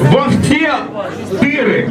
во все дыры.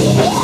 Oh,